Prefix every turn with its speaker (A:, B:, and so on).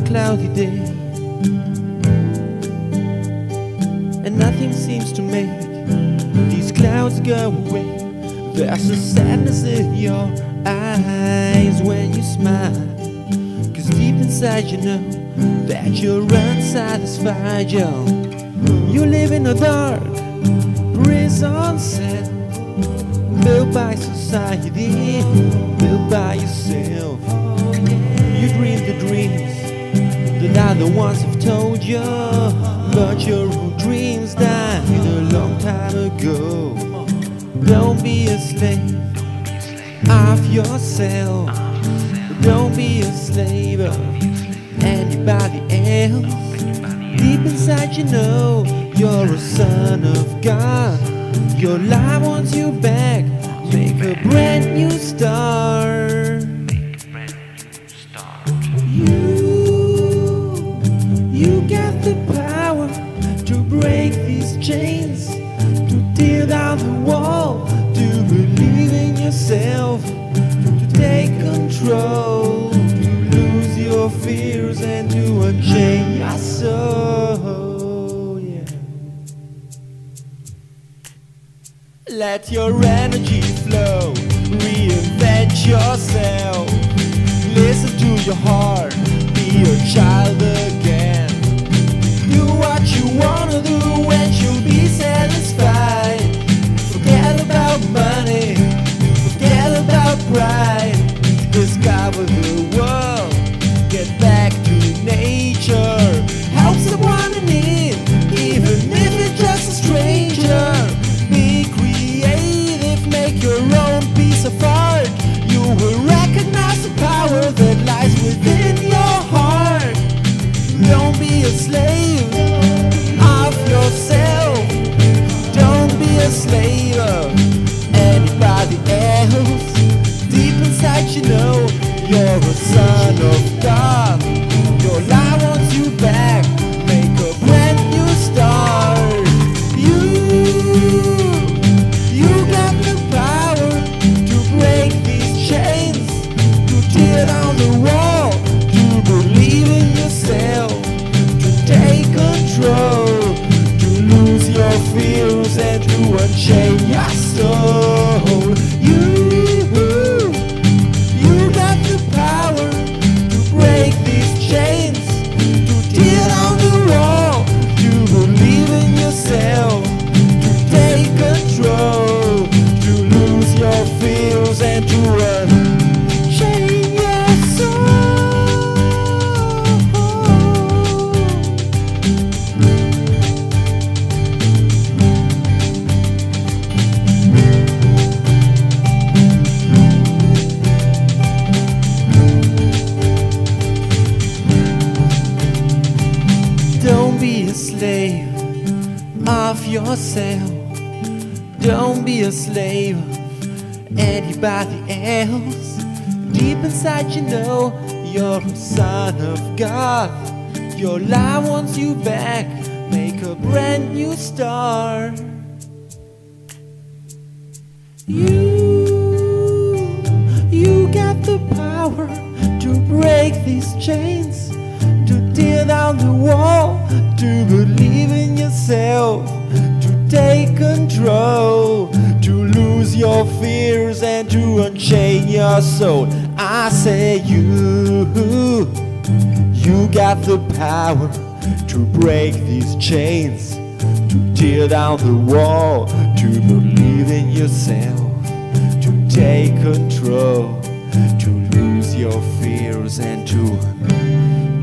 A: cloudy day, and nothing seems to make these clouds go away. There's a sadness in your eyes when you smile. Cause deep inside you know that you're unsatisfied, yo. You live in a dark prison cell, built by society, built by yourself. That ones who've told you, but your dreams died a long time ago. Don't be a slave of yourself. Don't be a slave of anybody else. Deep inside, you know you're a son of God. Your life wants you back. Make a brand new start. You got the power to break these chains, to tear down the wall, to believe in yourself, to take control, to lose your fears and to unchain your soul. Yeah. Let your energy flow, reinvent yourself. Listen to your heart, be a child money, forget about pride. Discover the world, get back to nature. Help someone in need, even if it's just a stranger. Be creative, make your own piece of art. You will recognize the power that lies within your heart. Don't be a slave of yourself. Don't be a slave of else. Deep inside, you know you're a son of a slave of yourself. Don't be a slave of anybody else. Deep inside, you know you're a son of God. Your life wants you back. Make a brand new start. You, you got the power to break these chains, to tear down the wall, to believe in yourself, to take control, to lose your fears and to unchain your soul. I say you, you got the power to break these chains, to tear down the wall, to believe in yourself, to take control, to lose your fears and to.